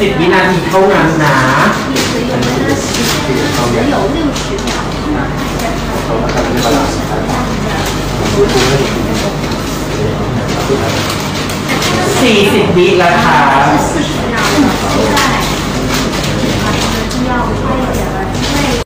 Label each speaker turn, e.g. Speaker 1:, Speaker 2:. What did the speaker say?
Speaker 1: สิบวินาทีเท่านั้นนะ
Speaker 2: สี่สิ
Speaker 1: บวิแล้วค่ะ